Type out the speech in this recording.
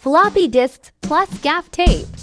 floppy disks plus gaff tape.